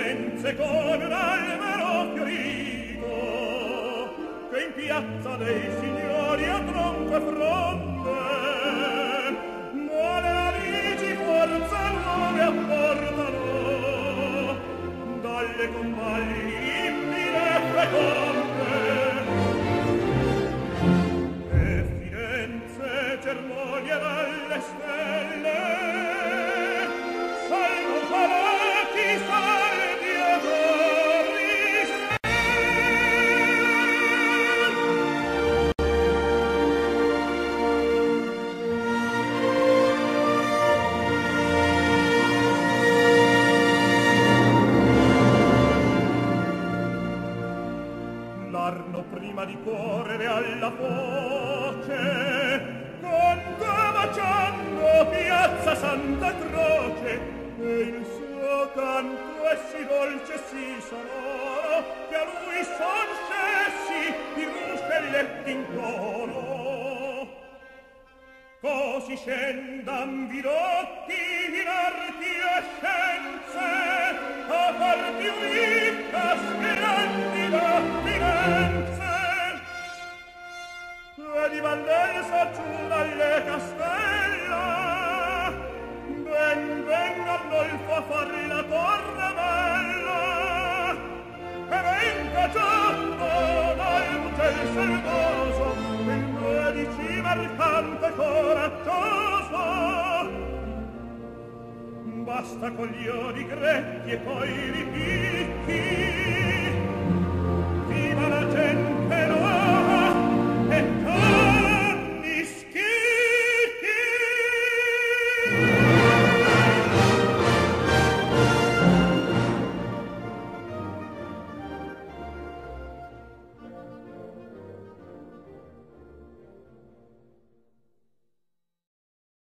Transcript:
Firenze con un albero fiorito che in piazza dei signori a tronco e fronte muore radici forza nuove apportano dalle compagnie infinite feconde l'arno prima di correre alla voce quando baciando piazza Santa Croce. E il suo canto è sì dolce sì sonoro che a lui son scessi i ruscelletti coro. Così scendan virotti in di Vallenza giù dalle Castella. Ben venga a noi fa farri la torre bella e venga giorno dai mutel servoso il medici mercante coraggioso. Basta con gli ori gretti e poi ripiri